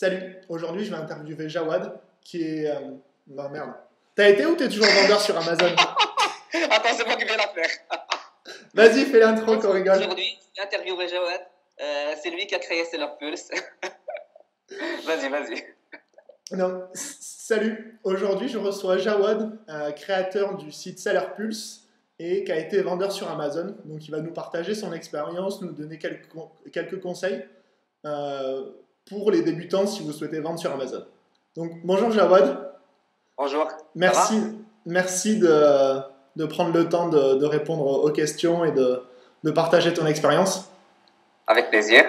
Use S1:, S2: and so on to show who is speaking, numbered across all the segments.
S1: Salut, aujourd'hui je vais interviewer Jawad qui est. Euh... Merde. T'as été ou t'es toujours vendeur sur Amazon
S2: Attends, c'est moi qui vais la faire.
S1: Vas-y, fais l'intro qu'on rigole.
S2: Aujourd'hui, je vais interviewer Jawad. Euh, c'est lui qui a créé Seller Pulse. vas-y, vas-y.
S1: Non, salut. Aujourd'hui, je reçois Jawad, euh, créateur du site Seller Pulse et qui a été vendeur sur Amazon. Donc, il va nous partager son expérience, nous donner quelques, quelques conseils. Euh, pour les débutants si vous souhaitez vendre sur Amazon. Donc bonjour Jawad.
S2: Bonjour.
S1: Merci, merci de, de, prendre le temps de, de, répondre aux questions et de, de partager ton expérience.
S2: Avec plaisir.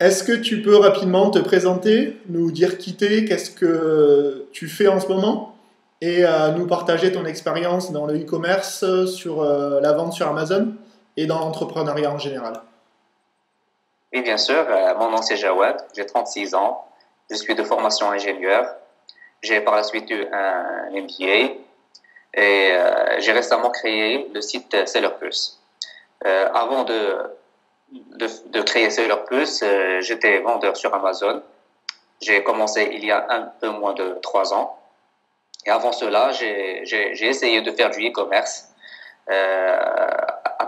S1: Est-ce que tu peux rapidement te présenter, nous dire qui t'es, qu'est-ce que tu fais en ce moment et euh, nous partager ton expérience dans le e-commerce, sur euh, la vente sur Amazon et dans l'entrepreneuriat en général?
S2: Oui, bien sûr. Euh, mon nom c'est Jawad, j'ai 36 ans. Je suis de formation ingénieur. J'ai par la suite eu un MBA et euh, j'ai récemment créé le site Seller Plus. Euh, avant de, créer Seller Plus, euh, j'étais vendeur sur Amazon. J'ai commencé il y a un peu moins de trois ans. Et avant cela, j'ai essayé de faire du e-commerce euh,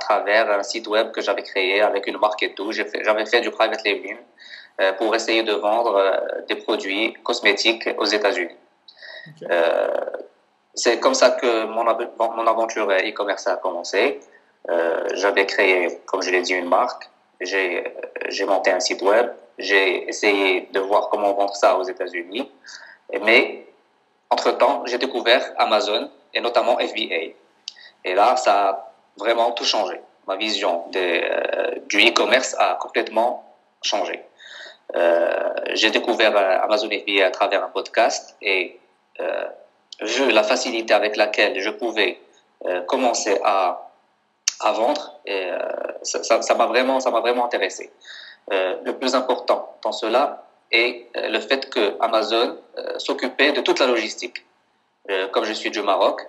S2: travers un site web que j'avais créé avec une marque et tout. J'avais fait, du private labeling euh, pour essayer de vendre euh, des produits cosmétiques aux États-Unis. Euh, c'est comme ça que mon, mon aventure e-commerce a commencé. Euh, j'avais créé, comme je l'ai dit, une marque. J'ai monté un site web. J'ai essayé de voir comment vendre ça aux États-Unis. Mais, entre-temps, j'ai découvert Amazon et notamment FBA. Et là, ça a vraiment tout changé. Ma vision euh, du e-commerce a complètement changé. Euh, j'ai découvert euh, Amazon FBA à travers un podcast et vu la facilité avec laquelle je pouvais commencer à, à vendre, ça m'a vraiment, ça m'a vraiment intéressé. le plus important dans cela est le fait que Amazon s'occupait de toute la logistique. comme je suis du Maroc,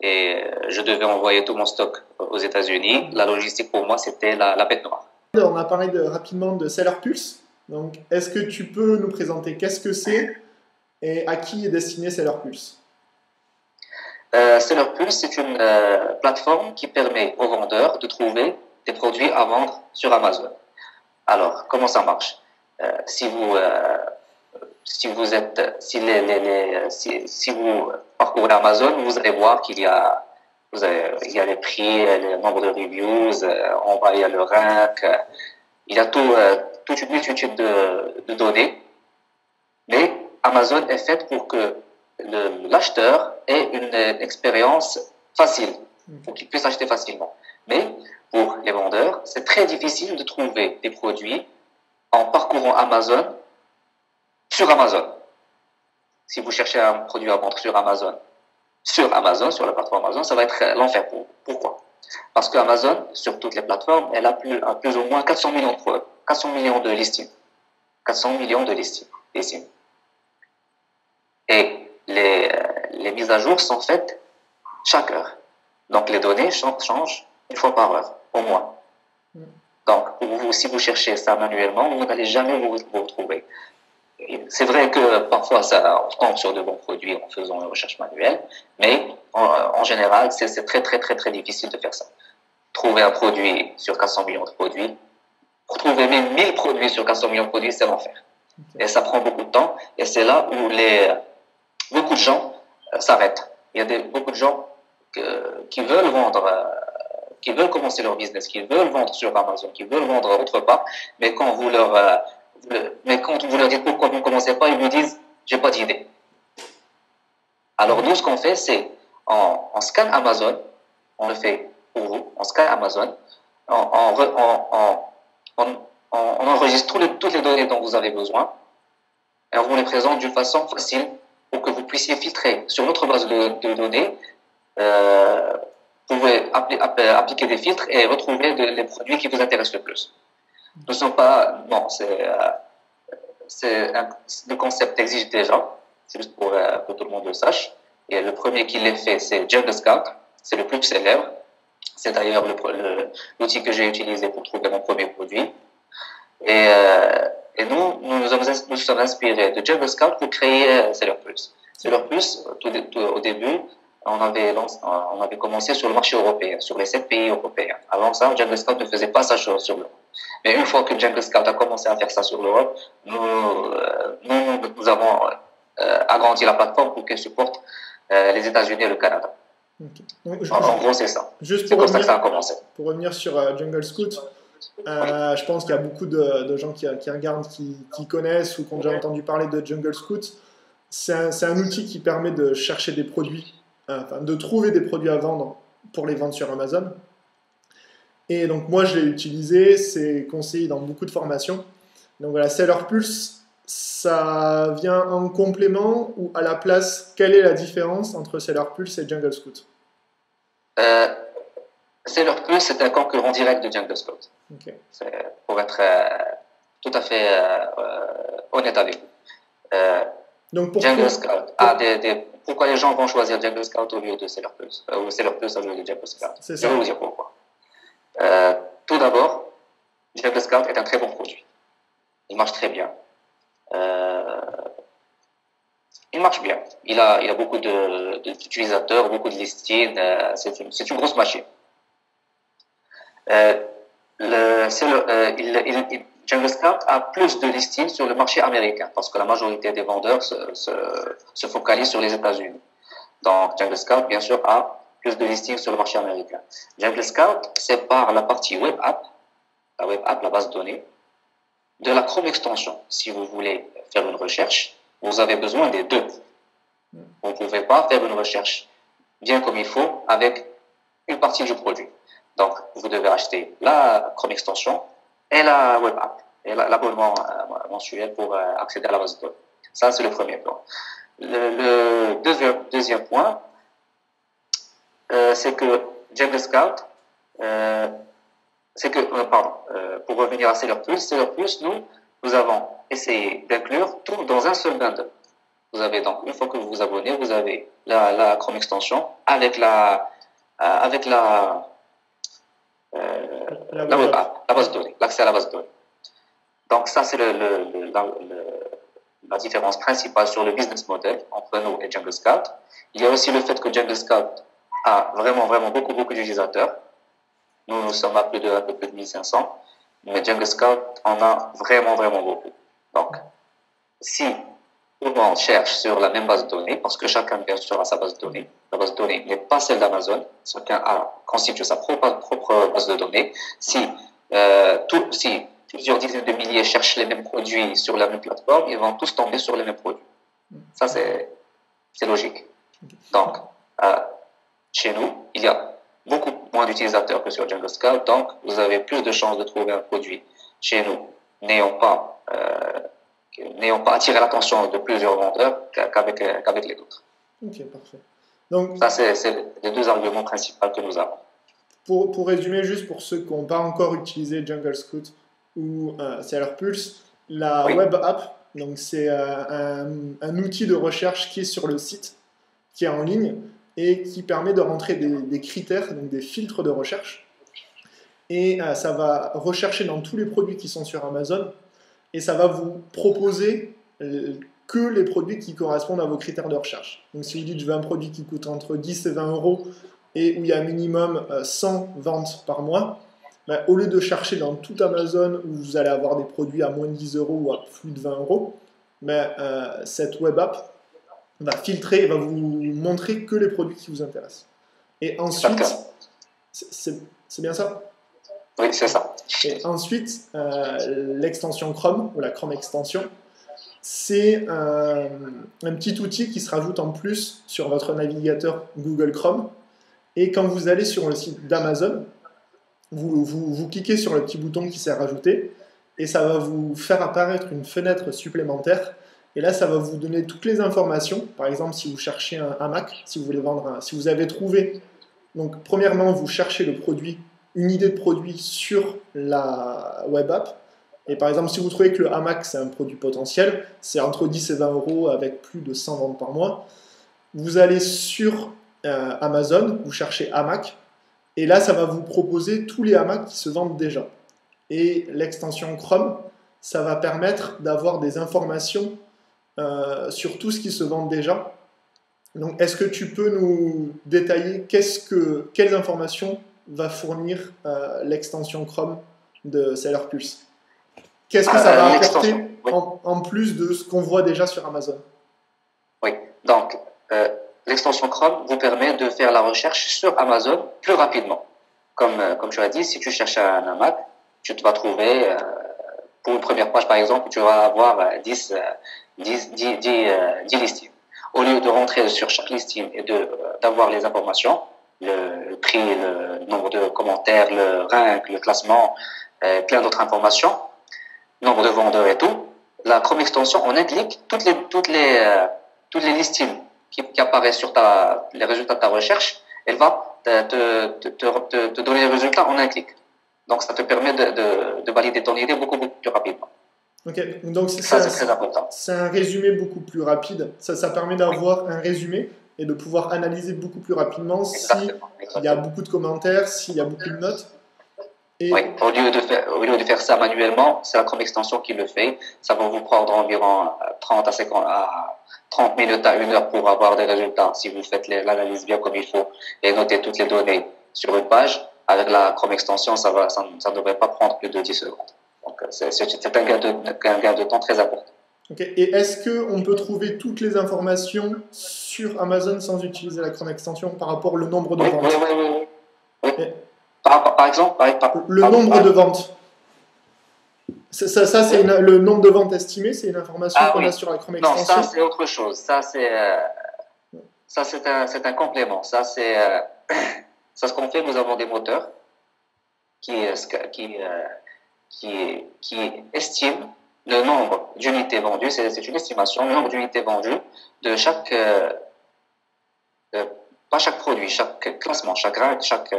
S2: et euh, je devais envoyer tout mon stock aux États-Unis. La logistique pour moi, c'était la, la bête noire.
S1: On a parlé de, rapidement de Seller Pulse. Donc, est-ce que tu peux nous présenter qu'est-ce que c'est et à qui est destiné Seller Pulse?
S2: Euh, Seller Pulse, c'est une euh, plateforme qui permet aux vendeurs de trouver des produits à vendre sur Amazon. Alors, comment ça marche? Euh, Si vous si vous êtes, si, les, si, vous parcourez Amazon, vous allez voir qu'il y a, il y a les prix, le nombre de reviews, euh, en bas il y a le rank, euh, il y a tout, toute une multitude de, de données. Mais Amazon est faite pour que l'acheteur ait une expérience facile, pour qu'il puisse acheter facilement. Mais pour les vendeurs, c'est très difficile de trouver des produits en parcourant Amazon sur Amazon. Si vous cherchez un produit à vendre sur Amazon, sur Amazon, sur la plateforme Amazon, ça va être l'enfer pour vous. Pourquoi? Parce que Amazon, sur toutes les plateformes, elle a plus, plus ou moins 400 millions de 400 millions de listings. 400 millions de listings. listings. Et les, les mises à jour sont faites chaque heure. Donc les données changent une fois par heure, au moins. Donc, pour vous, si vous cherchez ça manuellement, vous n'allez jamais vous, vous retrouver. C'est vrai que parfois ça, on tombe sur de bons produits en faisant une recherche manuelle, mais en, en général, c'est très très très très difficile de faire ça. Trouver un produit sur 400 millions de produits, trouver même 1000 produits sur 400 millions de produits, c'est l'enfer. Okay. Et ça prend beaucoup de temps, et c'est là où les, beaucoup de gens euh, s'arrêtent. Il y a des, beaucoup de gens que, qui veulent vendre, euh, qui veulent commencer leur business, qui veulent vendre sur Amazon, qui veulent vendre autre part, mais quand vous leur euh, mais quand vous leur dites pourquoi vous ne commencez pas, ils vous disent j'ai pas d'idée. Alors nous, ce qu'on fait, c'est on, on, scanne Amazon, on le fait pour vous, on scanne Amazon, on, enregistre toutes les données dont vous avez besoin et on vous les présente d'une façon facile pour que vous puissiez filtrer sur notre base de, données. Euh, vous pouvez appli appliquer des filtres et retrouver les produits qui vous intéressent le plus ne sont pas. Bon, c'est. Euh, le concept existe déjà, c'est juste pour, euh, pour, tout le monde le sache. Et le premier qui l'a fait, c'est Jungle Scout, c'est le plus célèbre. C'est d'ailleurs l'outil que j'ai utilisé pour trouver mon premier produit. Et, euh, nous, nous nous sommes, inspirés de Jungle Scout pour créer euh, Seller Plus. Seller Plus, au début, on avait, on avait commencé sur le marché européen, sur les sept pays européens. Avant ça, Jungle Scout ne faisait pas ça sur, sur l'Europe. Mais une fois que Jungle Scout a commencé à faire ça sur l'Europe, nous, euh, nous, nous, avons euh, agrandi la plateforme pour qu'elle supporte euh, les États-Unis et le Canada. Okay. en, en, gros, c'est ça.
S1: C'est comme ça que ça a commencé. Pour revenir sur euh, Jungle Scout, euh, je pense qu'il y a beaucoup de, de gens qui, qui, regardent, qui, qui, connaissent ou qui ont déjà entendu parler de Jungle Scout. C'est un, un, outil qui permet de chercher des produits de trouver des produits à vendre pour les vendre sur Amazon. Et donc moi je l'ai utilisé, c'est conseillé dans beaucoup de formations. Donc voilà, Seller Pulse, ça vient en complément ou à la place, quelle est la différence entre Seller Pulse et Jungle Scout?
S2: Euh, Seller Pulse, c'est un concurrent direct de Jungle Scout. Pour être euh, tout à fait euh, euh, honnête avec vous. Donc pourquoi, Jungle Scout a des, des, pourquoi les gens vont choisir Jungle Scout au lieu de Sailor Plus, euh, ou Sailor Plus au lieu de Jungle Scout? Je vais vous dire pourquoi. Euh, tout d'abord, Jungle Scout est un très bon produit. Il marche très bien. Euh, il marche bien. Il a, a beaucoup d'utilisateurs, beaucoup de listings. Euh, c'est une, grosse machine. Jungle Scout a plus de listings sur le marché américain parce que la majorité des vendeurs se, se, se focalisent sur les États-Unis. Donc, Jungle Scout, bien sûr, a plus de listings sur le marché américain. Jungle Scout sépare la partie web app, la web app, la base de données, de la Chrome extension. Si vous voulez faire une recherche, vous avez besoin des deux. Vous ne pouvez pas faire une recherche bien comme il faut avec une partie du produit. Donc, vous devez acheter la Chrome extension et la web app, et l'abonnement euh, mensuel pour euh, accéder à la base de données. Ça, c'est le premier point. Le, le deuxième, deuxième point, euh, c'est que Jungle Scout, euh, c'est que, euh, pardon, euh, pour revenir à Sailor Plus, Sailor Plus, nous, nous avons essayé d'inclure tout dans un seul bundle. Vous avez donc, une fois que vous vous abonnez, vous avez la, la Chrome extension avec la, avec la, euh, la, web app, la base de données, l'accès à la base de données. Donc ça, c'est le, le, la, la, différence principale sur le business model entre nous et Jungle Scout. Il y a aussi le fait que Jungle Scout a vraiment, vraiment beaucoup, beaucoup d'utilisateurs. Nous, nous sommes à plus de, un peu plus de 1500, mais Jungle Scout en a vraiment, vraiment beaucoup. Donc, si tout le monde cherche sur la même base de données, parce que chacun, bien sûr, a sa base de données. La base de données n'est pas celle d'Amazon. Chacun a constitué sa propre, propre base de données. Si, euh, tout, si plusieurs dizaines de milliers cherchent les mêmes produits sur la même plateforme, ils vont tous tomber sur les mêmes produits. Ça, c'est, c'est logique. Donc, euh, chez nous, il y a beaucoup moins d'utilisateurs que sur Jungle Scout, donc vous avez plus de chances de trouver un produit chez nous n'ayant pas euh, n'ayant pas attiré l'attention de plusieurs vendeurs qu'avec qu'avec les autres.
S1: Ok, parfait. Donc,
S2: ça, c'est les deux arguments principaux que nous avons.
S1: Pour, pour résumer, juste pour ceux qui n'ont pas encore utilisé Jungle Scout ou euh, leur Pulse, la web app, donc c'est euh, un, un, outil de recherche qui est sur le site, qui est en ligne et qui permet de rentrer des, des critères, donc des filtres de recherche. Et euh, ça va rechercher dans tous les produits qui sont sur Amazon et ça va vous proposer euh, que les produits qui correspondent à vos critères de recherche. Donc si vous dites je veux un produit qui coûte entre 10 et 20 euros et où il y a minimum 100 euh, ventes par mois, bah, au lieu de chercher dans tout Amazon où vous allez avoir des produits à moins de 10 euros ou à plus de 20 euros, bah, euh, cette web app va filtrer et va vous montrer que les produits qui vous intéressent. Et ensuite, c'est bien ça?
S2: Oui, c'est ça.
S1: Et ensuite, euh, l'extension Chrome, ou la Chrome extension, c'est un, un, petit outil qui se rajoute en plus sur votre navigateur Google Chrome. Et quand vous allez sur le site d'Amazon, vous, vous, vous, cliquez sur le petit bouton qui s'est rajouté et ça va vous faire apparaître une fenêtre supplémentaire. Et là, ça va vous donner toutes les informations. Par exemple, si vous cherchez un, un Mac, si vous voulez vendre un, si vous avez trouvé. Donc, premièrement, vous cherchez le produit une idée de produit sur la web app. Et par exemple, si vous trouvez que le hamac, c'est un produit potentiel, c'est entre 10 et 20 euros avec plus de 100 ventes par mois, vous allez sur euh, Amazon, vous cherchez hamac, et là, ça va vous proposer tous les hamacs qui se vendent déjà. Et l'extension Chrome, ça va permettre d'avoir des informations euh, sur tout ce qui se vend déjà. Donc, est-ce que tu peux nous détailler que, quelles informations va fournir euh, l'extension Chrome de Seller Pulse? Qu'est-ce que ça va apporter en, plus de ce qu'on voit déjà sur Amazon?
S2: Oui, donc l'extension Chrome vous permet de faire la recherche sur Amazon plus rapidement. Comme, euh, comme je l'ai dit, si tu cherches un, Mac, tu te vas trouver, euh, pour une première page par exemple, tu vas avoir 10, 10, 10, 10, listings. Au lieu de rentrer sur chaque listing et de, d'avoir les informations, le, prix, le nombre de commentaires, le rank, le classement, euh, plein d'autres informations, nombre de vendeurs et tout, la Chrome extension, on indique toutes les, toutes les, euh, toutes les listings qui, qui apparaissent sur ta, les résultats de ta recherche, elle va te, te, te, te donner les résultats en un clic. Donc, ça te permet de, de, de valider ton idée beaucoup, beaucoup plus rapidement.
S1: Donc c'est ça, c'est très important. C'est un résumé beaucoup plus rapide. Ça, ça permet d'avoir un résumé et de pouvoir analyser beaucoup plus rapidement s'il y a beaucoup de commentaires, s'il y a beaucoup de notes.
S2: Et... Oui, au lieu, de faire, au lieu de faire ça manuellement, c'est la Chrome extension qui le fait. Ça va vous prendre environ 30 à 50, à 30 minutes à une heure pour avoir des résultats si vous faites l'analyse bien comme il faut et noter toutes les données sur une page. Avec la Chrome extension, ça, ne devrait pas prendre plus de 10 secondes. Donc, euh, c'est un gain, de, temps très important.
S1: Ok. Et est-ce qu'on peut trouver toutes les informations sur Amazon sans utiliser la Chrome extension par rapport au nombre de ventes?
S2: Oui, oui, oui. oui. Par, par, exemple,
S1: le nombre de ventes. Ça, ça c'est le nombre de ventes estimées, c'est une information ah qu'on a sur la Chrome Extension.
S2: Non, ça c'est autre chose. Ça c'est euh, ça c'est un, un, complément. Ça c'est euh, ça ce qu'on fait. Nous avons des moteurs qui qui euh, qui, qui estiment le nombre d'unités vendues. C'est une estimation, le nombre d'unités vendues de chaque pas chaque produit, chaque classement, chaque chaque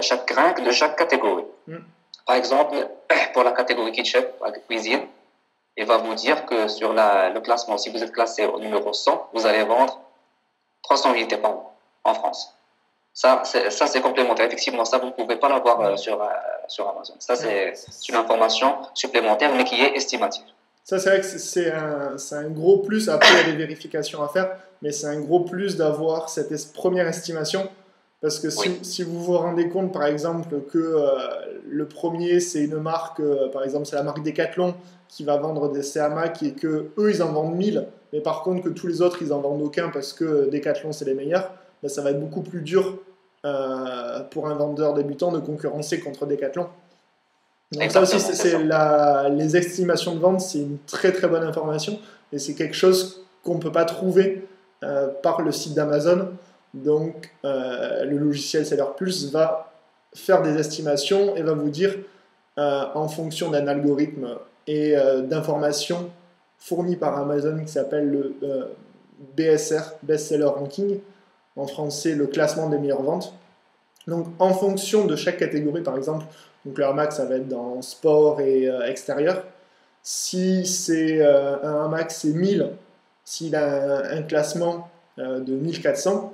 S2: chaque grain de chaque catégorie. Mm. Par exemple, pour la catégorie kitchen, la cuisine, il va vous dire que sur la, le classement, si vous êtes classé au numéro 100, vous allez vendre 300 unités par mois en France. Ça, c'est complémentaire. Effectivement, ça, vous ne pouvez pas l'avoir euh, sur, euh, sur Amazon. Ça, c'est une information supplémentaire, mais qui est estimative.
S1: Ça, c'est vrai que c'est un, un, gros plus. Après, il y a des vérifications à faire, mais c'est un gros plus d'avoir cette première estimation parce que si, vous vous rendez compte, par exemple, que euh, le premier, c'est une marque, euh, par exemple, c'est la marque Decathlon qui va vendre des CMA et que eux, ils en vendent 1000, mais par contre que tous les autres, ils en vendent aucun parce que Decathlon, c'est les meilleurs, ben, ça va être beaucoup plus dur euh, pour un vendeur débutant de concurrencer contre Decathlon. Donc ça aussi, c'est les estimations de vente, c'est une très très bonne information et c'est quelque chose qu'on ne peut pas trouver par le site d'Amazon. Donc, euh, le logiciel Seller Pulse va faire des estimations et va vous dire, euh, en fonction d'un algorithme et euh, d'informations fournies par Amazon qui s'appelle le BSR, Best Seller Ranking, en français le classement des meilleures ventes. Donc, en fonction de chaque catégorie, par exemple, donc le max ça va être dans sport et extérieur. Si c'est un max c'est 1000, s'il a un classement de 1400,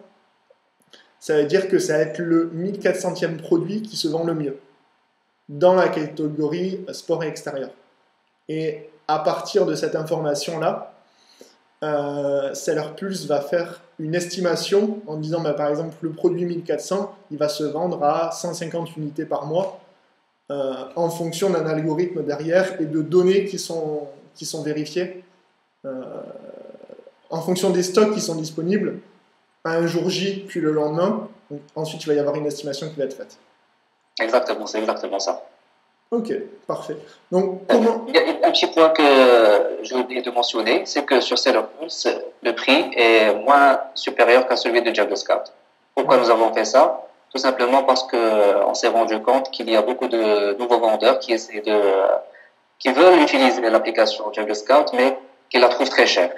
S1: ça veut dire que ça va être le 1400e produit qui se vend le mieux dans la catégorie sport et extérieur. Et à partir de cette information-là, euh, Seller Pulse va faire une estimation en disant bah, par exemple le produit 1400 il va se vendre à 150 unités par mois euh, en fonction d'un algorithme derrière et de données qui sont, vérifiées euh, en fonction des stocks qui sont disponibles un jour J, puis le lendemain. ensuite, il va y avoir une estimation qui va être faite.
S2: Exactement, c'est exactement ça.
S1: Ok, parfait. Donc,
S2: comment... Il y a un petit point que j'ai oublié de mentionner, c'est que sur Seller le prix est moins supérieur qu'à celui de Jungle Scout. Pourquoi nous avons fait ça? Tout simplement parce qu'on s'est rendu compte qu'il y a beaucoup de nouveaux vendeurs qui essaient de, qui veulent utiliser l'application Scout, mais qui la trouvent très chère.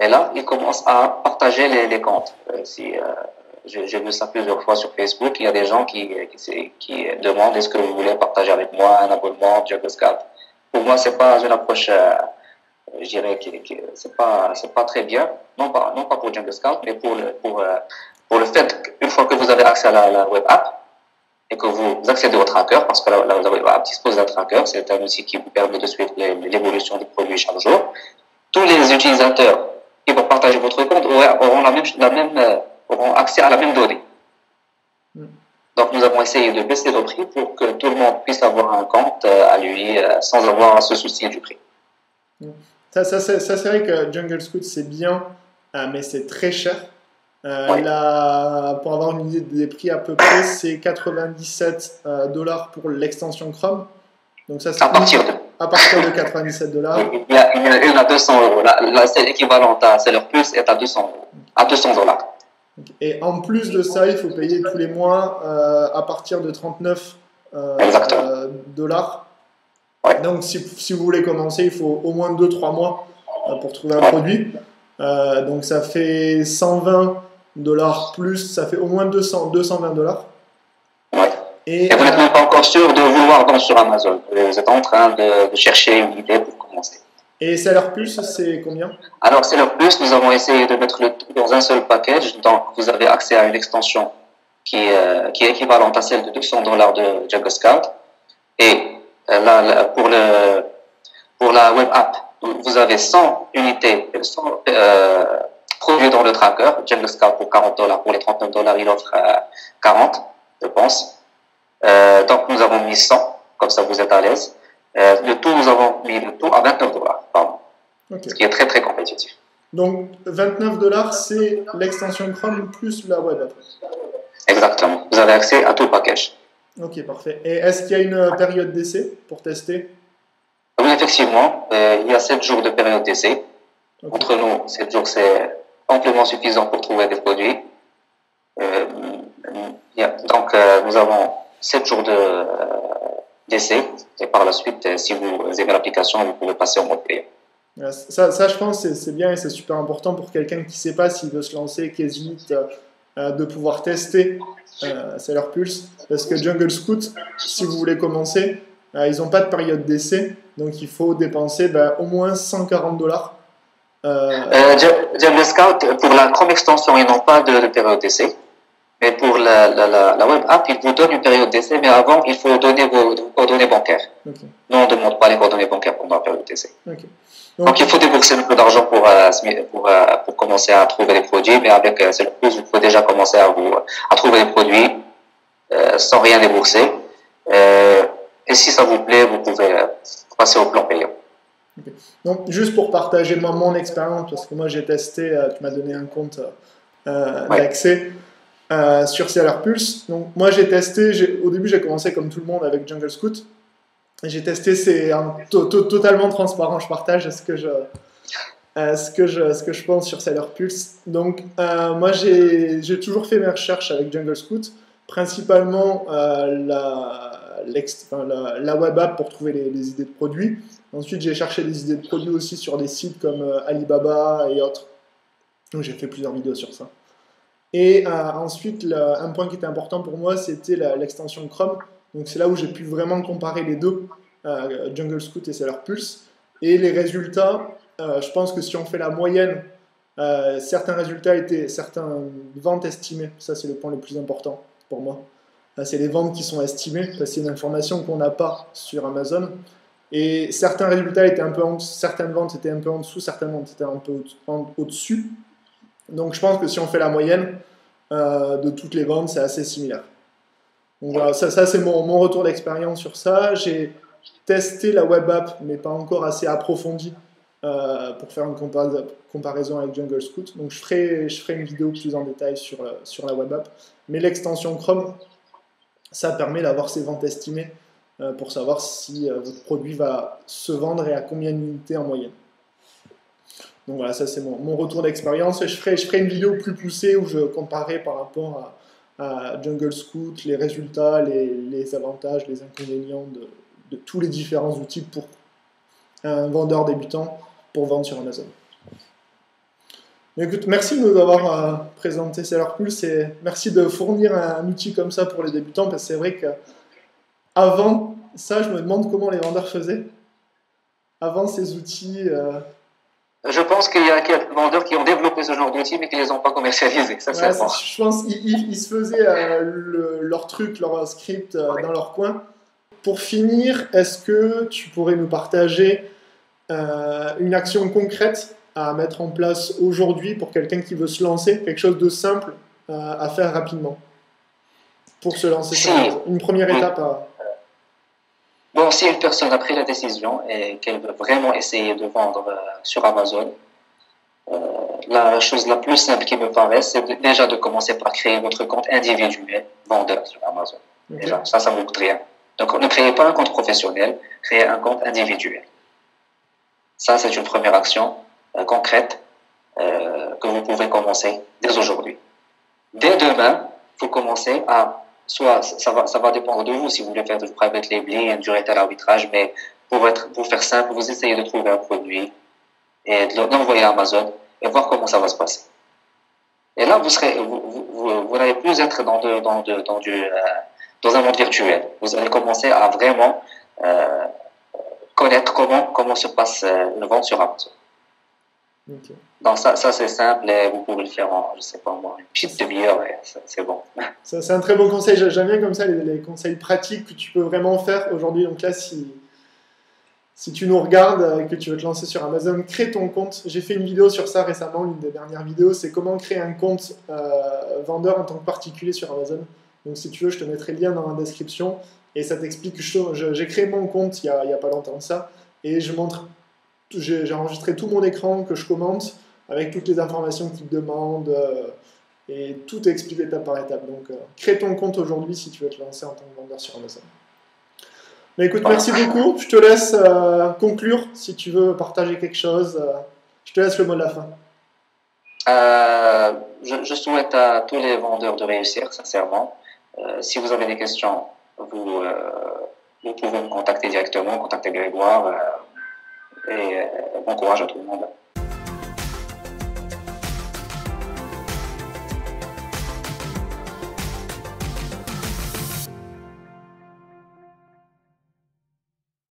S2: Et là, ils commencent à partager les, les comptes. Euh, euh, j'ai vu ça plusieurs fois sur Facebook, il y a des gens qui, qui, demandent est-ce que vous voulez partager avec moi un abonnement Jungle Pour moi, c'est pas une approche, euh, je dirais, que c'est pas, c'est pas très bien. Non pas, non pas pour mais pour le, pour, pour le fait qu'une fois que vous avez accès à la, web app, et que vous accédez au tracker, parce que la, la, la dispose d'un tracker, c'est un outil qui vous permet de suivre l'évolution des produits chaque jour. Tous les utilisateurs qui vont partager votre compte auront, la même, la même, euh, auront accès à la même donnée. Hmm. Donc, nous avons essayé de baisser le prix pour que tout le monde puisse avoir un compte euh, à lui euh, sans avoir à se soucier du prix.
S1: Hmm. Ça, ça, ça c'est vrai que Jungle Scoot, c'est bien, mais c'est très cher. Euh, pour avoir une idée des prix à peu près, c'est 97 euh, dollars pour l'extension Chrome.
S2: Donc ça, c'est à partir de
S1: à partir de 97 dollars.
S2: Il y a une, à 200 euros. La, la celle équivalente à Seller Plus est à 200 euros, à 200 dollars.
S1: Et en plus de ça, il faut payer tous les mois euh, à partir de 39 dollars. Donc si, si, vous voulez commencer, il faut au moins 2-3 mois pour trouver un produit. donc ça fait 120 dollars plus, ça fait au moins 200, 220 dollars.
S2: Et, vous n'êtes même pas encore sûr de vouloir vendre sur Amazon. Vous êtes en train de, chercher une idée pour.
S1: Et Seller Plus, c'est combien?
S2: Alors, Seller Plus, nous avons essayé de mettre le tout dans un seul package. Donc, vous avez accès à une extension qui, euh, qui est équivalente à celle de 200 dollars de Jungle Scout. Et euh, là, pour, le, pour la web app, vous avez 100 unités, 100 euh, produit dans le tracker. Jungle Scout pour 40 dollars. Pour les 39 dollars, il offre 40, euh, je pense. Donc, nous avons mis 100, comme ça vous êtes à l'aise. Euh, le tout, nous avons mis le tout à 29 dollars, pardon. Ce qui est très, très compétitif.
S1: Donc, 29 dollars, c'est l'extension Chrome plus la web.
S2: Exactement. Vous avez accès à tout le package.
S1: Ok, parfait. Et est-ce qu'il y a une période d'essai pour tester?
S2: Oui, effectivement. il y a 7 jours de période d'essai. Entre nous, 7 jours, c'est amplement suffisant pour trouver des produits. Euh, donc, euh, nous avons 7 jours de, d'essai et par la suite, euh, si vous aimez l'application, vous pouvez passer au mode payant.
S1: Ça, ça, je pense, c'est bien et c'est super important pour quelqu'un qui ne sait pas s'il veut se lancer, qui hésite, de pouvoir tester euh, leur Pulse. Parce que Jungle Scoot, si vous voulez commencer, ils n'ont pas de période d'essai, donc il faut dépenser ben, au moins 140 dollars
S2: euh, Jungle Scout, pour la Chrome extension, ils n'ont pas de, période d'essai. Mais pour la, la, la, web app, ils vous donnent une période d'essai, mais avant, il faut donner vos, coordonnées bancaires. Okay. Nous, on ne demande pas les coordonnées bancaires pendant la période d'essai. Okay. Donc, il faut débourser un peu d'argent pour, euh, pour, euh, pour, commencer à trouver les produits, mais avec euh, le plus, vous pouvez déjà commencer à, vous, à trouver les produits euh, sans rien débourser. Euh, et si ça vous plaît, vous pouvez passer au plan payant.
S1: Donc, juste pour partager moi, mon expérience, parce que moi j'ai testé, tu m'as donné un compte euh, d'accès euh, sur Seller Pulse. Donc, moi j'ai testé, au début j'ai commencé comme tout le monde avec Jungle Scoot. J'ai testé, c'est totalement transparent, je partage ce que je, ce que je, ce que je pense sur Seller Pulse. Donc, moi j'ai toujours fait mes recherches avec Jungle Scoot, principalement la, la, web app pour trouver les idées de produits. Ensuite, j'ai cherché des idées de produits aussi sur des sites comme euh, Alibaba et autres. Donc, j'ai fait plusieurs vidéos sur ça. Et euh, ensuite, un point qui était important pour moi, c'était l'extension Chrome. Donc, c'est là où j'ai pu vraiment comparer les deux, euh, Jungle Scoot et Seller Pulse. Et les résultats, je pense que si on fait la moyenne, certains résultats étaient, certaines ventes estimées. Ça, c'est le point le plus important pour moi. c'est les ventes qui sont estimées, c'est une information qu'on n'a pas sur Amazon. Et certains résultats étaient un peu en certaines ventes étaient un peu en dessous, certaines ventes étaient un peu au-dessus. Donc je pense que si on fait la moyenne euh, de toutes les ventes, c'est assez similaire. Donc voilà, ça, c'est mon, retour d'expérience sur ça. J'ai testé la web app, mais pas encore assez approfondi euh, pour faire une comparaison avec Jungle Scoot. Donc je ferai, une vidéo plus en détail sur, euh, sur la web app. Mais l'extension Chrome, ça permet d'avoir ces ventes estimées pour savoir si votre produit va se vendre et à combien d'unités en moyenne. Donc voilà, ça c'est mon, retour d'expérience. Je ferai, je ferai une vidéo plus poussée où je comparerai par rapport à, Jungle Scoot les résultats, les, avantages, les inconvénients de, tous les différents outils pour un vendeur débutant pour vendre sur Amazon. écoute, merci de nous avoir euh, présenté Seller Pulse et merci de fournir un, outil comme ça pour les débutants parce que c'est vrai que avant ça, je me demande comment les vendeurs faisaient. Avant ces outils, euh,
S2: Je pense qu'il y a quelques vendeurs qui ont développé ce genre d'outils, mais qui ne les ont pas commercialisés. Ça,
S1: ouais, je pense qu'ils se faisaient euh, leur truc, leur script euh, dans leur coin. Pour finir, est-ce que tu pourrais nous partager euh, une action concrète à mettre en place aujourd'hui pour quelqu'un qui veut se lancer, quelque chose de simple à faire rapidement pour se lancer
S2: si.
S1: Une première étape à...
S2: Bon, si une personne a pris la décision et qu'elle veut vraiment essayer de vendre euh, sur Amazon, euh, la chose la plus simple qui me paraît, c'est déjà de commencer par créer votre compte individuel vendeur sur Amazon. Déjà, ça, ça ne vous coûte rien. Donc, ne créez pas un compte professionnel, créez un compte individuel. Ça, c'est une première action euh, concrète que vous pouvez commencer dès aujourd'hui. Dès demain, vous commencez à soit ça va, ça va dépendre de vous si vous voulez faire du private labeling, du retail arbitrage, mais pour, être, pour faire simple, vous essayez de trouver un produit et de l'envoyer à Amazon et voir comment ça va se passer. Et là, vous serez, vous, vous, vous n'allez plus être dans, de, dans, de, dans, du, euh, dans un monde virtuel. Vous allez commencer à vraiment euh, connaître comment, comment se passe euh, le vente sur Amazon. Donc ça, ça c'est simple et vous pouvez le faire en, je sais pas moi, une petite demi-heure et c'est bon.
S1: Ça, c'est un très bon conseil. J'aime bien comme ça les, conseils pratiques que tu peux vraiment faire aujourd'hui. Donc là, si, si tu nous regardes et que tu veux te lancer sur Amazon, crée ton compte. J'ai fait une vidéo sur ça récemment, l'une des dernières vidéos, c'est comment créer un compte euh, vendeur en tant que particulier sur Amazon. Donc si tu veux, je te mettrai le lien dans la description et ça t'explique que j'ai créé mon compte il n'y a, a, pas longtemps de ça et je montre j'ai enregistré tout mon écran que je commente avec toutes les informations qu'il demande euh, et tout est expliqué étape par étape. Donc, euh, crée ton compte aujourd'hui si tu veux te lancer en tant que vendeur sur Amazon. Mais écoute, merci beaucoup. Je te laisse euh, conclure si tu veux partager quelque chose. je te laisse le mot de la fin.
S2: Je, souhaite à tous les vendeurs de réussir, sincèrement. si vous avez des questions, vous, vous pouvez me contacter directement, contacter Grégoire et bon courage à tout le monde.